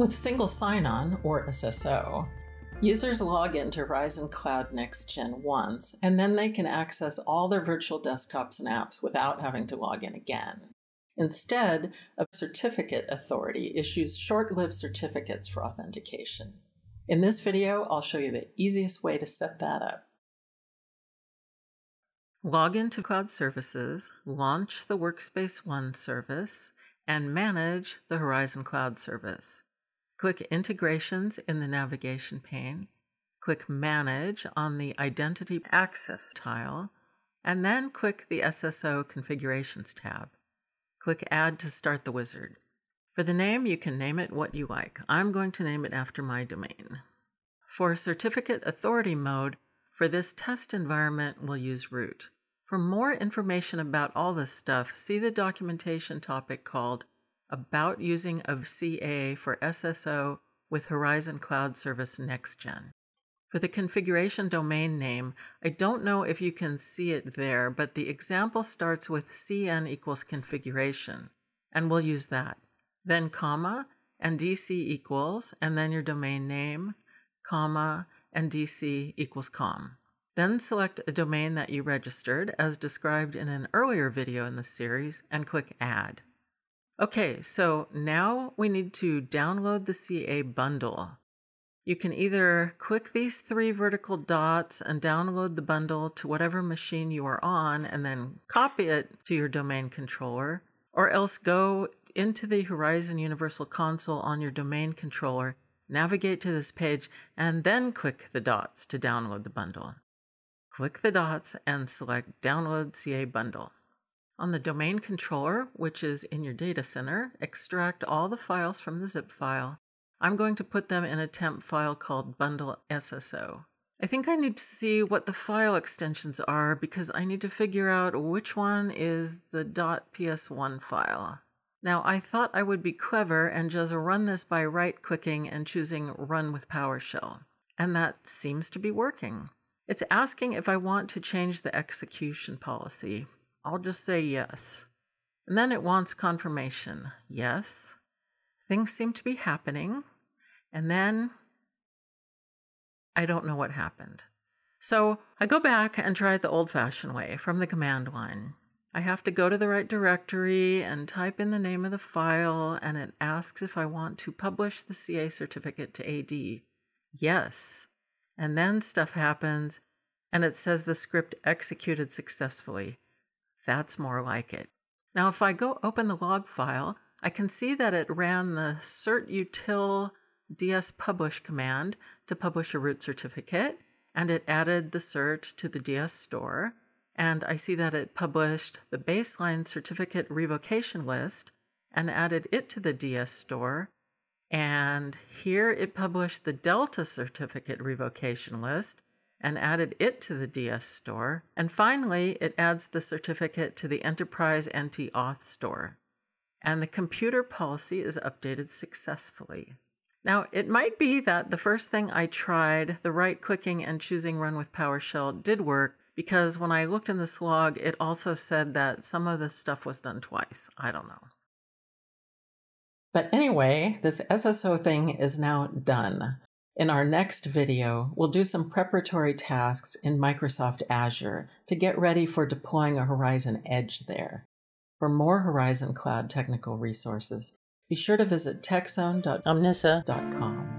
With single sign-on, or SSO, users log into Horizon Cloud Next Gen once, and then they can access all their virtual desktops and apps without having to log in again. Instead, a certificate authority issues short-lived certificates for authentication. In this video, I'll show you the easiest way to set that up. Log into Cloud Services, launch the Workspace ONE service, and manage the Horizon Cloud service. Click Integrations in the navigation pane, click Manage on the Identity Access tile, and then click the SSO Configurations tab. Click Add to start the wizard. For the name, you can name it what you like. I'm going to name it after my domain. For Certificate Authority mode, for this test environment, we'll use root. For more information about all this stuff, see the documentation topic called About Using a CA for SSO with Horizon Cloud Service NextGen. For the configuration domain name, I don't know if you can see it there, but the example starts with cn equals configuration, and we'll use that. Then comma, and dc equals, and then your domain name, comma, and dc equals com. Then select a domain that you registered, as described in an earlier video in the series, and click Add. Okay, so now we need to download the CA bundle. You can either click these three vertical dots and download the bundle to whatever machine you are on and then copy it to your domain controller, or else go into the Horizon Universal Console on your domain controller navigate to this page, and then click the dots to download the bundle. Click the dots and select Download CA Bundle. On the domain controller, which is in your data center, extract all the files from the zip file. I'm going to put them in a temp file called bundle SSO. I think I need to see what the file extensions are because I need to figure out which one is the .ps1 file. Now, I thought I would be clever and just run this by right clicking and choosing Run with PowerShell. And that seems to be working. It's asking if I want to change the execution policy. I'll just say yes. And then it wants confirmation. Yes. Things seem to be happening. And then I don't know what happened. So I go back and try it the old fashioned way from the command line. I have to go to the right directory and type in the name of the file, and it asks if I want to publish the CA certificate to AD. Yes. And then stuff happens, and it says the script executed successfully. That's more like it. Now, if I go open the log file, I can see that it ran the certutil ds publish command to publish a root certificate, and it added the cert to the ds store and I see that it published the baseline certificate revocation list and added it to the DS store. And here it published the Delta certificate revocation list and added it to the DS store. And finally, it adds the certificate to the Enterprise NT Auth store. And the computer policy is updated successfully. Now, it might be that the first thing I tried, the right clicking and choosing Run with PowerShell, did work, because when I looked in this log, it also said that some of this stuff was done twice. I don't know. But anyway, this SSO thing is now done. In our next video, we'll do some preparatory tasks in Microsoft Azure to get ready for deploying a Horizon Edge there. For more Horizon Cloud technical resources, be sure to visit techzone.omnissa.com.